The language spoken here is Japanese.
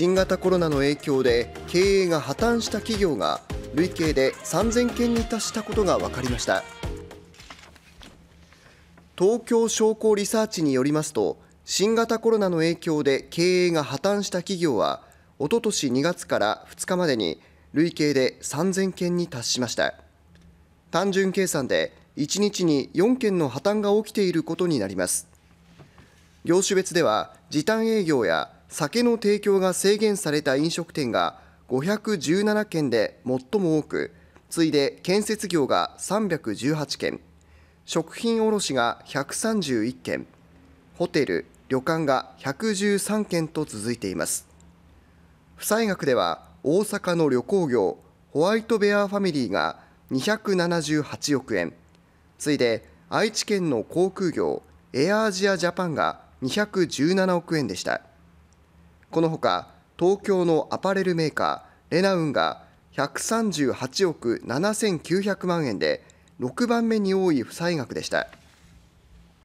新型コロナの影響で経営が破綻した企業が累計で3000件に達したことが分かりました。東京商工リサーチによりますと新型コロナの影響で経営が破綻した企業はおととし2月から2日までに累計で3000件に達しました。単純計算で1日に4件の破綻が起きていることになります。業種別では時短営業や酒の提供が制限された飲食店が517件で最も多く次いで建設業が318件食品卸が131件ホテル・旅館が113件と続いています。負債額では大阪の旅行業ホワイトベアファミリーが278億円次いで愛知県の航空業エアアジアジャパンが217億円でした。このほか東京のアパレルメーカーレナウンが138億7900万円で6番目に多い負債額でした。